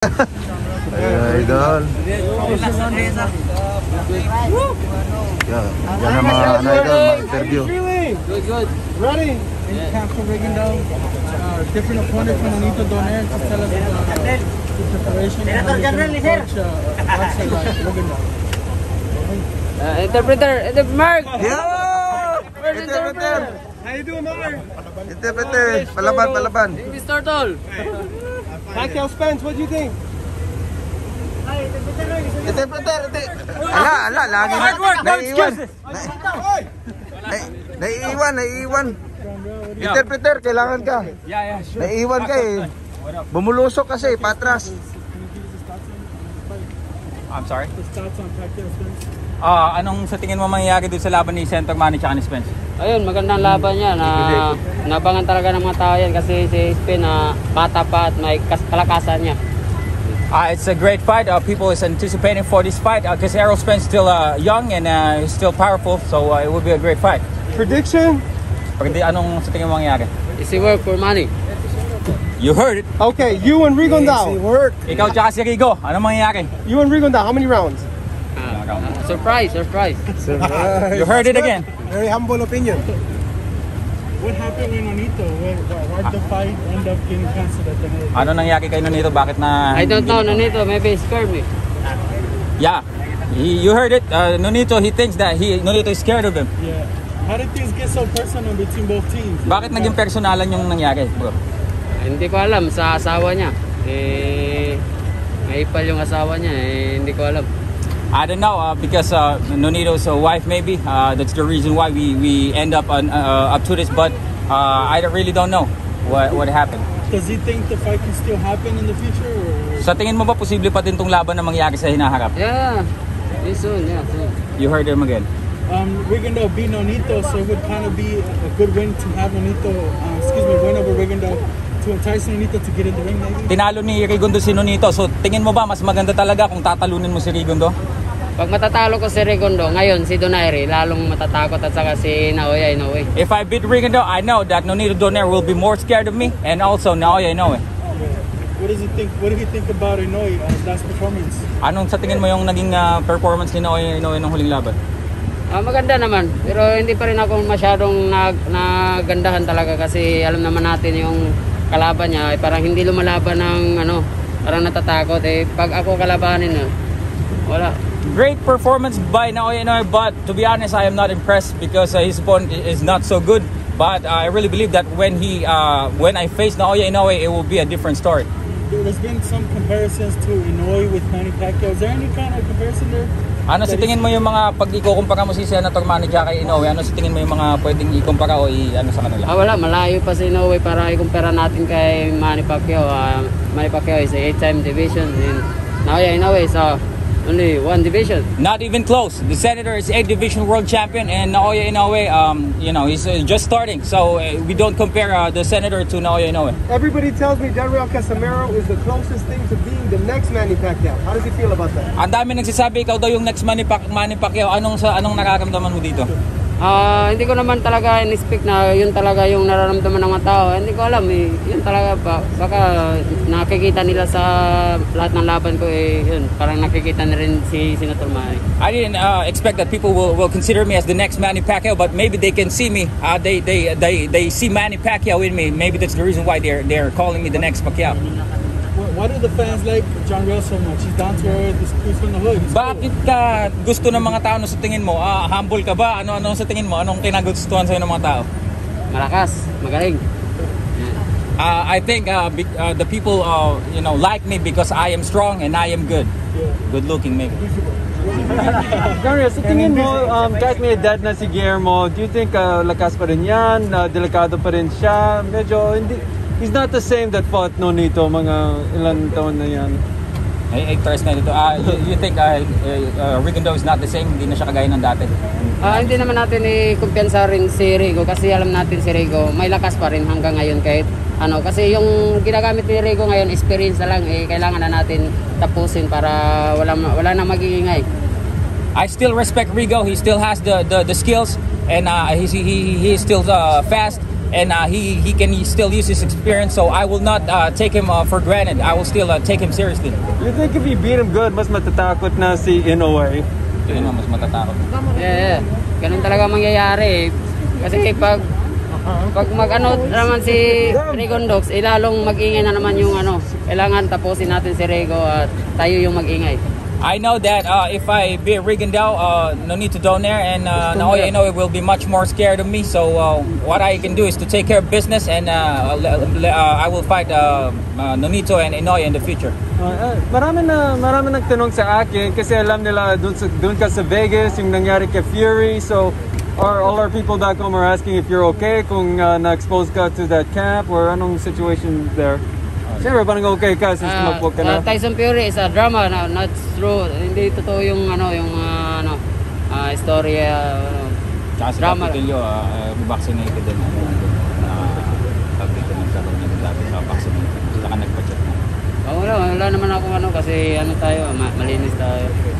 Ay, idol. Yeah, yan ang mga ano idol, mga interview. Good, good. Ready? In Campo Rigondo, uh, different opponent from Nonito Donaire to tell us about uh, the preparation going to approach uh, Rigondo. Uh, interpreter, inter Mark! Yeah! Interpreter! How you doing, Mark? Interpreter! Palaban, palaban. English Turtle! Pacquiao Spence, what do you think? Interpreter! ite- Ala, ala, lagi na. Naiiwan. Na- Naiiwan, naiiwan. Interpreter, kailangan ka. Yeah, yeah, sure. Naiiwan ka eh. Bumulusok kasi, patras. I'm sorry. His thoughts on Pacquiao Spence? Ah, anong sa tingin mo mangyayari doon sa laban ni Senator Manny at ni Spence? Ayun, magandang laban yan. Na, nabangan talaga ng mga tao yan kasi si Spain na bata pa at may kas- kalakasan niya. Uh, it's a great fight. Uh, people is anticipating for this fight because Errol Spence still uh, young and uh, still powerful, so uh, it will be a great fight. Prediction? Pag di, anong sa tingin mo mangyayari? Easy work for money. You heard it. Okay, you and Rigondeaux. work. Ikaw tsaka si Rigo, anong mangyayari? You and Rigondeaux, how many rounds? Ah, ah, surprise, surprise. You heard it again. Very humble opinion. What happened with Nonito? Why, why the fight end up getting canceled at the end? Ano nangyari kay Nonito? Bakit na... I don't know, Nonito, maybe scared me. Yeah. He, you heard it. Uh, Nonito, he thinks that he Nonito is scared of him. Yeah. How did things get so personal between both teams? Bakit naging personalan yung nangyari, bro? Hindi ko alam sa asawa niya. Eh, may ipal yung asawa niya. Eh, hindi ko alam. I don't know uh, because uh, Nonito's a wife maybe. Uh, that's the reason why we, we end up on, uh, up to this. But uh, I don't- really don't know what what happened. Does he think the fight can still happen in the future? Or? Sa tingin mo ba posible pa din tong laban na mangyari sa hinaharap? Yeah, yeah soon, yeah, soon. You heard him again. Um, Rigondo beat Nonito, so it would kind of be a good win to have Nonito, uh, excuse me, win over Rigondo to entice Nonito to get in the ring maybe? Tinalo ni Rigondo si Nonito. So tingin mo ba mas maganda talaga kung tatalunin mo si Rigondo? Pag matatalo ko si Regondo, ngayon si Donaire, lalong matatakot at saka si Naoya Inoue. If I beat Rigondo, I know that Nonito Donaire will be more scared of me and also Naoya Inoue. What does he think? What did he think about Inoue uh, his last performance? Anong sa tingin mo yung naging uh, performance ni Naoya Inoue nung huling laban? Ah, maganda naman, pero hindi pa rin ako masyadong nag, nagandahan talaga kasi alam naman natin yung kalaban niya, eh, parang hindi lumalaban ng ano, parang natatakot eh. Pag ako kalabanin na, wala. Great performance by Naoya Inoue, but to be honest, I am not impressed because uh, his opponent is not so good. But uh, I really believe that when he, uh, when I face Naoya Inoue, it will be a different story. There's been some comparisons to Inoue with Manny Pacquiao. Is there any kind of comparison there? Ano sa tingin mo yung mga pag ikukumpara mo si Senator Manny tsaka kay Inoue, ano sa tingin mo yung mga pwedeng ikumpara o i, ano sa kanila? Ah, wala, malayo pa si Inoue para ikumpara natin kay Manny Pacquiao. Ah, Manny Pacquiao is a 8-time division and Naoya Inoue uh, only one division. Not even close. The Senator is 8 division world champion and Naoya Inoue, um, you know, he's uh, just starting. So uh, we don't compare uh, the Senator to Naoya Inoue. Everybody tells me Dariel Casamero is the closest thing to being the next Manny Pacquiao. How does he feel about that? Ang dami nagsasabi ikaw daw yung next Manny, Pac- Manny Pacquiao. Anong sa anong nararamdaman mo dito? Ah, hindi ko naman talaga in-speak na yun talaga yung nararamdaman ng mga tao. Hindi ko alam eh. Yun talaga ba, baka nakikita nila sa lahat ng laban ko eh, yun, parang nakikita na rin si Senator Manny. I didn't uh, expect that people will, will consider me as the next Manny Pacquiao, but maybe they can see me. Uh, they, they, they, they see Manny Pacquiao in me. Maybe that's the reason why they're, they're calling me the next Pacquiao. Why do the fans like John Rail so much? He's down to earth, he's he's from the hood. He's Bakit ka gusto ng mga tao ano sa tingin mo? Ah, humble ka ba? Ano ano sa tingin mo? Anong kinagustuhan sa'yo ng mga tao? Malakas, magaling. Uh, I think uh, be, uh, the people uh, you know like me because I am strong and I am good. Good looking maybe. Gabriel, sa tingin mo, um, kahit may edad na si Guillermo, do you think uh, lakas pa rin yan? Uh, delikado pa rin siya? Medyo hindi... He's not the same that fought Nonito mga ilan taon na yan. Ay, ay trust na dito. Ah, you, you think uh, uh, Rigondo is not the same? Hindi na siya kagaya ng dati? Ah, hindi naman natin i-kumpiyansa rin si Rigo kasi alam natin si Rigo may lakas pa rin hanggang ngayon kahit ano kasi yung ginagamit ni Rigo ngayon experience na lang eh kailangan na natin tapusin para wala wala na magingay. I still respect Rigo. He still has the the, the skills and uh, he's, he he is still uh, fast. And uh, he he can still use his experience. So I will not uh, take him uh, for granted. I will still uh, take him seriously. You think if you beat him good, mas matatakot na si Inoue? Yun ang mas matatakot. Yeah, yeah. Ganun talaga mangyayari. eh. Kasi pag pag mag-ano naman si Rigondox, eh, lalong mag-ingay na naman yung ano. Kailangan tapusin natin si Rego at tayo yung mag-ingay. I know that uh, if I beat Rigondeaux, uh, Nonito Donaire and uh, know it will be much more scared of me. So uh, what I can do is to take care of business, and uh, uh, I will fight uh, uh, Nonito and Inoue in the future. Uh, uh, marami na marami nagtanong sa akin kasi alam nila doon sa doon ka sa Vegas yung nangyari kay Fury so or all our people back home are asking if you're okay kung na-expose ka to that camp or anong situation there. Siyempre, parang okay ka since uh, ka ah, na. Tyson Fury is a drama, no, not true. Hindi totoo yung ano, yung mga ano, ah, istorya, ano, Tsaka si Drama. Capitilio, uh, uh, vaccinated din. Ano, na tawag dito nagkaroon niya dati vaccinated. Tsaka nagpa-check na. Oh, wala, wala naman ako ano kasi ano tayo, ma-.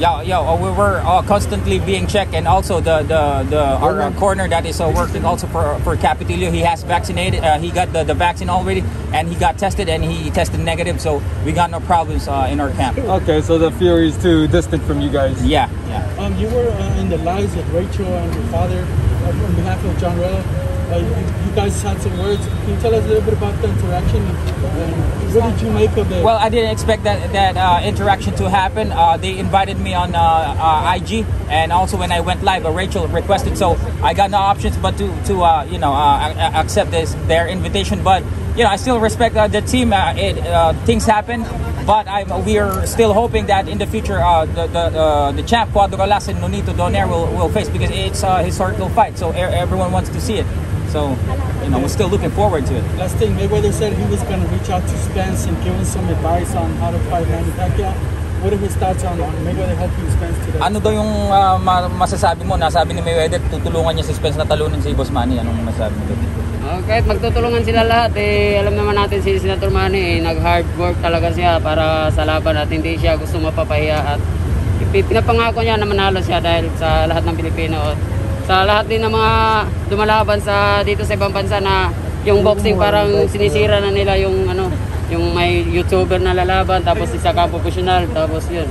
Yeah, yeah. Uh, we were uh, constantly being checked, and also the the, the our uh, corner that is uh, working also for for Capitilio. He has vaccinated. Uh, he got the, the vaccine already, and he got tested, and he tested negative. So we got no problems uh, in our camp. Okay, so the Fury is too distant from you guys. Yeah, yeah. Um, you were uh, in the lives of Rachel and your father on behalf of John Rella. Uh, you, you guys had some words. Can you tell us a little bit about the interaction? What did you make of it? Well, I didn't expect that that uh, interaction to happen. Uh, they invited me on uh, uh, IG, and also when I went live, uh, Rachel requested. So I got no options but to to you know accept this their invitation. But you know, I still respect the team. It, things happen, but I'm we are still hoping that in the future the the the champ Cuadrolas and Nonito Donaire will will face because it's a historical fight. So e- everyone wants to see it. So you know, we're still looking forward to it. Last thing, Mayweather said he was going to reach out to Spence and give him some advice on how to fight Manny Pacquiao. What are his thoughts on, on Mayweather helping Spence today? Ano daw yung ma- masasabi mo? Nasabi ni Mayweather, tutulungan niya si Spence na talunin si Boss Manny. Anong masasabi mo doon? Oh, kahit magtutulungan sila lahat, eh, alam naman natin si Senator Manny, eh, nag-hard work talaga siya para sa laban at hindi siya gusto mapapahiya at pinapangako niya na manalo siya dahil sa lahat ng Pilipino at sa lahat din ng mga lumalaban sa dito sa ibang bansa na yung boxing parang sinisira na nila yung ano yung may YouTuber na lalaban tapos isa ka professional tapos yun.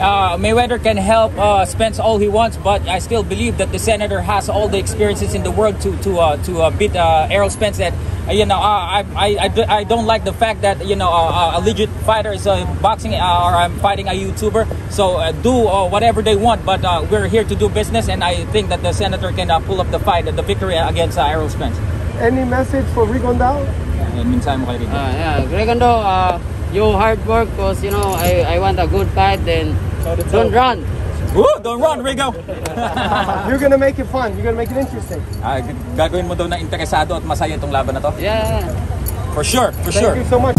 Uh, Mayweather can help uh, Spence all he wants, but I still believe that the senator has all the experiences in the world to to uh, to uh, beat uh, Errol Spence. That you know, uh, I, I, I do- I don't like the fact that you know uh, a legit fighter is uh, boxing uh, or I'm fighting a YouTuber. So uh, do uh, whatever they want, but uh, we're here to do business, and I think that the senator can uh, pull up the fight, the victory against uh, Errol Spence. Any message for Rigondeaux? Uh, minsan mo kayo rin. Ah, yeah. Gregondo, uh, you hard work because you know I, I want a good fight then don't run. Woo! Don't run, Rigo! You're gonna make it fun. You're gonna make it interesting. Ah, gagawin mo daw na interesado at masaya itong laban na to? Yeah. For sure, for Thank sure. you so much.